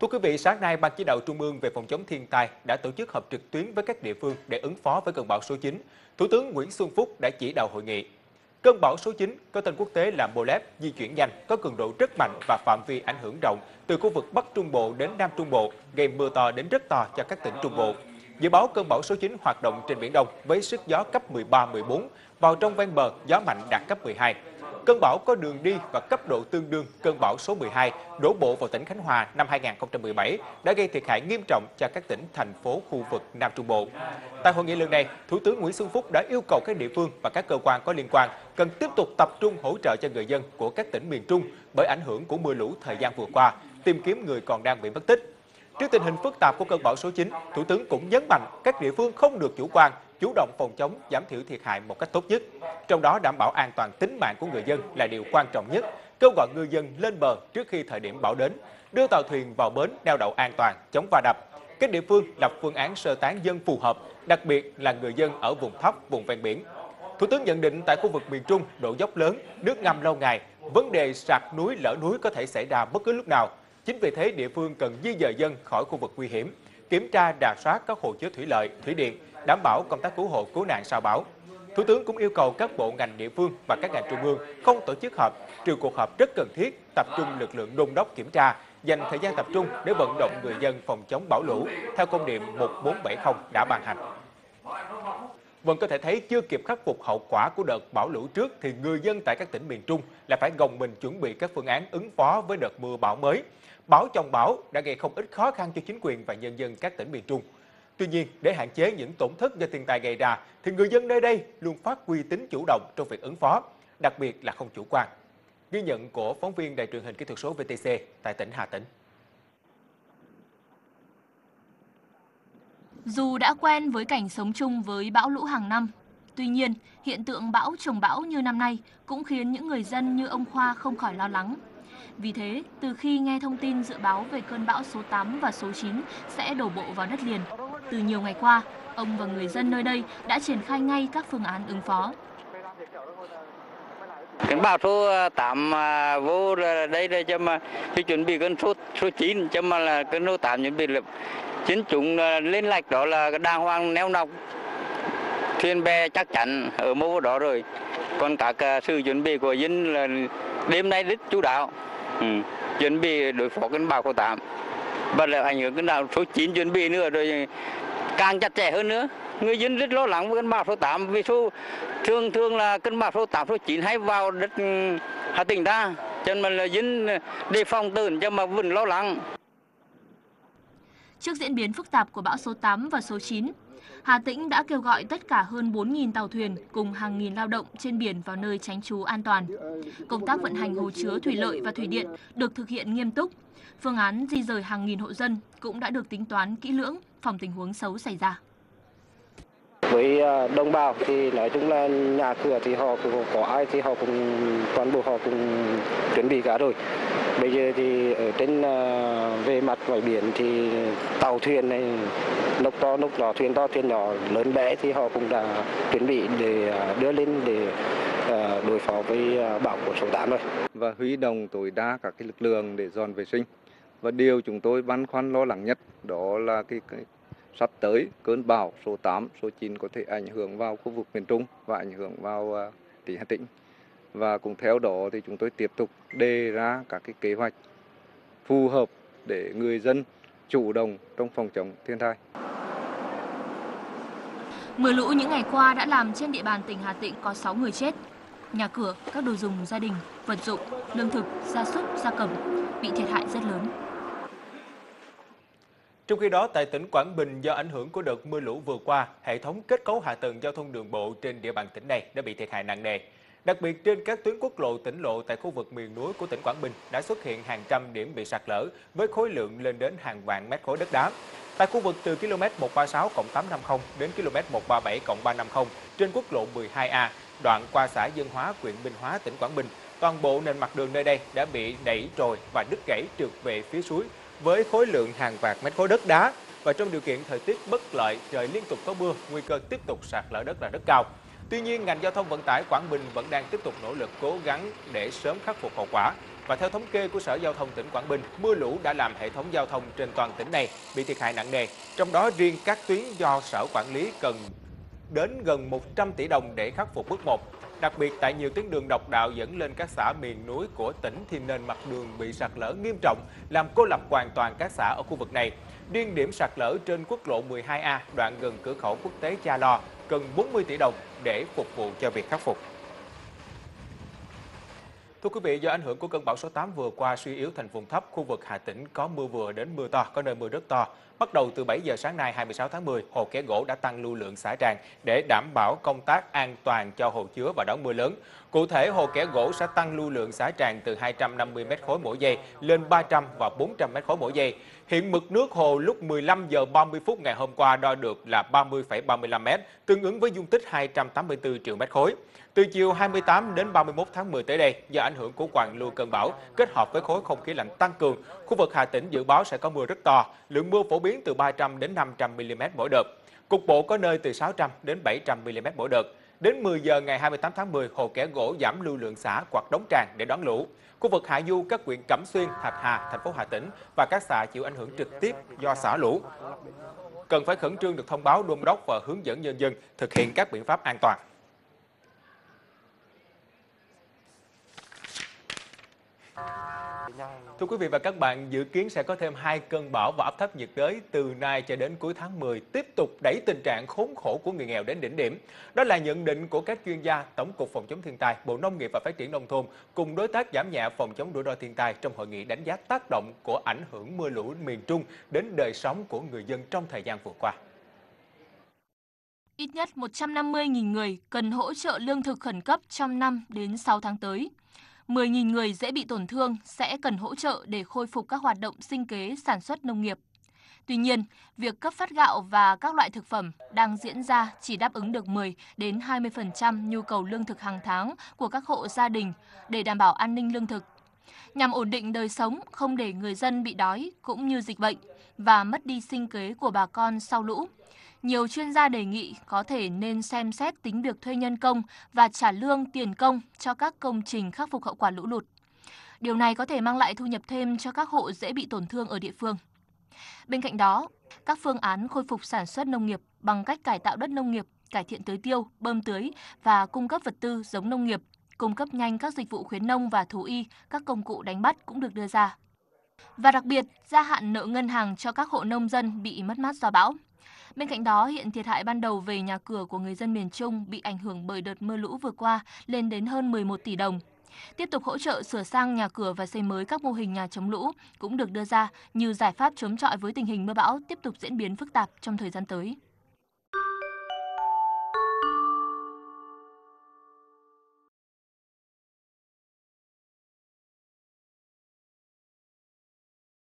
Thưa quý vị, sáng nay Ban chỉ đạo Trung ương về phòng chống thiên tai đã tổ chức họp trực tuyến với các địa phương để ứng phó với cơn bão số 9. Thủ tướng Nguyễn Xuân Phúc đã chỉ đạo hội nghị. Cơn bão số 9 có tên quốc tế là Molep di chuyển nhanh, có cường độ rất mạnh và phạm vi ảnh hưởng rộng từ khu vực Bắc Trung Bộ đến Nam Trung Bộ, gây mưa to đến rất to cho các tỉnh Trung Bộ. Dự báo cơn bão số 9 hoạt động trên Biển Đông với sức gió cấp 13-14, vào trong ven bờ gió mạnh đạt cấp 12. Cơn bão có đường đi và cấp độ tương đương cơn bão số 12 đổ bộ vào tỉnh Khánh Hòa năm 2017 đã gây thiệt hại nghiêm trọng cho các tỉnh, thành phố, khu vực Nam Trung Bộ. Tại hội nghị lần này, Thủ tướng Nguyễn Xuân Phúc đã yêu cầu các địa phương và các cơ quan có liên quan cần tiếp tục tập trung hỗ trợ cho người dân của các tỉnh miền Trung bởi ảnh hưởng của mưa lũ thời gian vừa qua, tìm kiếm người còn đang bị mất tích. Trước tình hình phức tạp của cơn bão số 9, Thủ tướng cũng nhấn mạnh các địa phương không được chủ quan, chủ động phòng chống, giảm thiểu thiệt hại một cách tốt nhất. Trong đó đảm bảo an toàn tính mạng của người dân là điều quan trọng nhất. Kêu gọi ngư dân lên bờ trước khi thời điểm bão đến, đưa tàu thuyền vào bến neo đậu an toàn, chống va đập. Các địa phương lập phương án sơ tán dân phù hợp, đặc biệt là người dân ở vùng thấp, vùng ven biển. Thủ tướng nhận định tại khu vực miền Trung độ dốc lớn, nước ngâm lâu ngày, vấn đề sạt núi lở núi có thể xảy ra bất cứ lúc nào. Chính vì thế địa phương cần di dời dân khỏi khu vực nguy hiểm, kiểm tra đà soát các hồ chứa thủy lợi, thủy điện, đảm bảo công tác cứu hộ cứu nạn sau bão. Thủ tướng cũng yêu cầu các bộ ngành địa phương và các ngành trung ương không tổ chức họp, trừ cuộc họp rất cần thiết, tập trung lực lượng đôn đốc kiểm tra, dành thời gian tập trung để vận động người dân phòng chống bão lũ theo công điện 1470 đã ban hành. Vâng, có thể thấy chưa kịp khắc phục hậu quả của đợt bão lũ trước thì người dân tại các tỉnh miền Trung lại phải gồng mình chuẩn bị các phương án ứng phó với đợt mưa bão mới. Bão chồng bão đã gây không ít khó khăn cho chính quyền và nhân dân các tỉnh miền Trung. Tuy nhiên, để hạn chế những tổn thất do thiên tai gây ra, thì người dân nơi đây luôn phát huy tính chủ động trong việc ứng phó, đặc biệt là không chủ quan. Ghi nhận của phóng viên Đài truyền hình kỹ thuật số VTC tại tỉnh Hà Tĩnh. Dù đã quen với cảnh sống chung với bão lũ hàng năm, tuy nhiên, hiện tượng bão trồng bão như năm nay cũng khiến những người dân như ông Khoa không khỏi lo lắng. Vì thế, từ khi nghe thông tin dự báo về cơn bão số 8 và số 9 sẽ đổ bộ vào đất liền, từ nhiều ngày qua, ông và người dân nơi đây đã triển khai ngay các phương án ứng phó. Cơn bão số 8 à, vô đây đây cho mà thì chuẩn bị cơn số số 9 cho mà là cơn số 8 chuẩn bị là chiến chúng à, lên lạch đó là đàng hoàng neo nọc thuyền bè chắc chắn ở mô đó rồi còn các à, sự chuẩn bị của dân là đêm nay rất chú đạo, ừ. chuẩn bị đối phó cơn bão số 8 và lại ảnh hưởng cái bão số 9 chuẩn bị nữa rồi càng chặt chẽ hơn nữa. Người dân rất lo lắng với cơn bão số 8 vì số thường thường là cơn bão số 8 số 9 hay vào đất ừ, Hà Tĩnh ta. Cho nên là dân đề phòng ตื่ n cho mà vẫn lo lắng. Trước diễn biến phức tạp của bão số 8 và số 9, Hà Tĩnh đã kêu gọi tất cả hơn 4.000 tàu thuyền cùng hàng nghìn lao động trên biển vào nơi tránh trú an toàn. Công tác vận hành hồ chứa thủy lợi và thủy điện được thực hiện nghiêm túc. Phương án di rời hàng nghìn hộ dân cũng đã được tính toán kỹ lưỡng phòng tình huống xấu xảy ra. Với ờ, đồng bào thì nói chung là nhà cửa thì họ cũng có ai thì họ cũng toàn bộ họ cũng chuẩn bị cả rồi. Bây giờ thì ở trên ờ, về mặt ngoài biển thì tàu thuyền này lúc to lúc nhỏ thuyền to thuyền nhỏ lớn bé thì họ cũng đã chuẩn bị để ờ, đưa lên để đối phó với bão của số 8 rồi. Và huy động tối đa các cái lực lượng để dọn vệ sinh. Và điều chúng tôi băn khoăn lo lắng nhất đó là cái, cái sắp tới cơn bão số 8, số 9 có thể ảnh hưởng vào khu vực miền Trung và ảnh hưởng vào à, tỉnh Hà Tĩnh. Và cùng theo đó thì chúng tôi tiếp tục đề ra các cái kế hoạch phù hợp để người dân chủ động trong phòng chống thiên tai. Mưa lũ những ngày qua đã làm trên địa bàn tỉnh Hà Tĩnh có 6 người chết. Nhà cửa, các đồ dùng gia đình, vật dụng, lương thực, gia súc, gia cầm bị thiệt hại rất lớn. Trong khi đó, tại tỉnh Quảng Bình do ảnh hưởng của đợt mưa lũ vừa qua, hệ thống kết cấu hạ tầng giao thông đường bộ trên địa bàn tỉnh này đã bị thiệt hại nặng nề. Đặc biệt trên các tuyến quốc lộ, tỉnh lộ tại khu vực miền núi của tỉnh Quảng Bình đã xuất hiện hàng trăm điểm bị sạt lở với khối lượng lên đến hàng vạn mét khối đất đá. Tại khu vực từ km 136 850 đến km 137 350 trên quốc lộ 12A, đoạn qua xã Dân Hóa, huyện Minh Hóa, tỉnh Quảng Bình, toàn bộ nền mặt đường nơi đây đã bị đẩy trồi và đứt gãy trượt về phía suối với khối lượng hàng vạn mét khối đất đá và trong điều kiện thời tiết bất lợi, trời liên tục có mưa, nguy cơ tiếp tục sạt lở đất là rất cao. Tuy nhiên, ngành giao thông vận tải Quảng Bình vẫn đang tiếp tục nỗ lực cố gắng để sớm khắc phục hậu quả. Và theo thống kê của Sở Giao thông tỉnh Quảng Bình, mưa lũ đã làm hệ thống giao thông trên toàn tỉnh này bị thiệt hại nặng nề. Trong đó riêng các tuyến do Sở quản lý cần đến gần 100 tỷ đồng để khắc phục bước một. Đặc biệt tại nhiều tuyến đường độc đạo dẫn lên các xã miền núi của tỉnh thì nền mặt đường bị sạt lở nghiêm trọng, làm cô lập hoàn toàn các xã ở khu vực này. Riêng điểm sạt lở trên quốc lộ 12A đoạn gần cửa khẩu quốc tế Cha Lo cần 40 tỷ đồng để phục vụ cho việc khắc phục. Thưa quý vị, do ảnh hưởng của cơn bão số 8 vừa qua suy yếu thành vùng thấp, khu vực Hà Tĩnh có mưa vừa đến mưa to, có nơi mưa rất to. Bắt đầu từ 7 giờ sáng nay 26 tháng 10, hồ Kẻ Gỗ đã tăng lưu lượng xả tràn để đảm bảo công tác an toàn cho hồ chứa và đón mưa lớn. Cụ thể, hồ Kẻ Gỗ sẽ tăng lưu lượng xả tràn từ 250 m khối mỗi giây lên 300 và 400 m khối mỗi giây. Hiện mực nước hồ lúc 15 giờ 30 phút ngày hôm qua đo được là 30,35 m, tương ứng với dung tích 284 triệu mét khối. Từ chiều 28 đến 31 tháng 10 tới đây, do ảnh hưởng của hoàn lưu cơn bão kết hợp với khối không khí lạnh tăng cường, khu vực Hà Tĩnh dự báo sẽ có mưa rất to, lượng mưa phổ biến từ 300 đến 500 mm mỗi đợt. Cục bộ có nơi từ 600 đến 700 mm mỗi đợt. Đến 10 giờ ngày 28 tháng 10, hồ Kẻ Gỗ giảm lưu lượng xả quạt đóng tràn để đón lũ. Khu vực hạ du các huyện Cẩm Xuyên, Thạch Hà, thành phố Hà Tĩnh và các xã chịu ảnh hưởng trực tiếp do xả lũ cần phải khẩn trương được thông báo đôn đốc và hướng dẫn nhân dân thực hiện các biện pháp an toàn. Thưa quý vị và các bạn, dự kiến sẽ có thêm hai cơn bão và áp thấp nhiệt đới từ nay cho đến cuối tháng 10 tiếp tục đẩy tình trạng khốn khổ của người nghèo đến đỉnh điểm. Đó là nhận định của các chuyên gia Tổng cục Phòng chống thiên tai, Bộ Nông nghiệp và Phát triển nông thôn cùng đối tác giảm nhẹ phòng chống rủi ro thiên tai trong hội nghị đánh giá tác động của ảnh hưởng mưa lũ miền Trung đến đời sống của người dân trong thời gian vừa qua. Ít nhất 150.000 người cần hỗ trợ lương thực khẩn cấp trong 5 đến 6 tháng tới. 10.000 người dễ bị tổn thương sẽ cần hỗ trợ để khôi phục các hoạt động sinh kế sản xuất nông nghiệp. Tuy nhiên, việc cấp phát gạo và các loại thực phẩm đang diễn ra chỉ đáp ứng được 10 đến 20% nhu cầu lương thực hàng tháng của các hộ gia đình để đảm bảo an ninh lương thực. Nhằm ổn định đời sống, không để người dân bị đói cũng như dịch bệnh và mất đi sinh kế của bà con sau lũ, nhiều chuyên gia đề nghị có thể nên xem xét tính việc thuê nhân công và trả lương tiền công cho các công trình khắc phục hậu quả lũ lụt. Điều này có thể mang lại thu nhập thêm cho các hộ dễ bị tổn thương ở địa phương. Bên cạnh đó, các phương án khôi phục sản xuất nông nghiệp bằng cách cải tạo đất nông nghiệp, cải thiện tưới tiêu, bơm tưới và cung cấp vật tư giống nông nghiệp, cung cấp nhanh các dịch vụ khuyến nông và thú y, các công cụ đánh bắt cũng được đưa ra. Và đặc biệt, gia hạn nợ ngân hàng cho các hộ nông dân bị mất mát do bão. Bên cạnh đó, hiện thiệt hại ban đầu về nhà cửa của người dân miền Trung bị ảnh hưởng bởi đợt mưa lũ vừa qua lên đến hơn 11 tỷ đồng. Tiếp tục hỗ trợ sửa sang nhà cửa và xây mới các mô hình nhà chống lũ cũng được đưa ra như giải pháp chống chọi với tình hình mưa bão tiếp tục diễn biến phức tạp trong thời gian tới.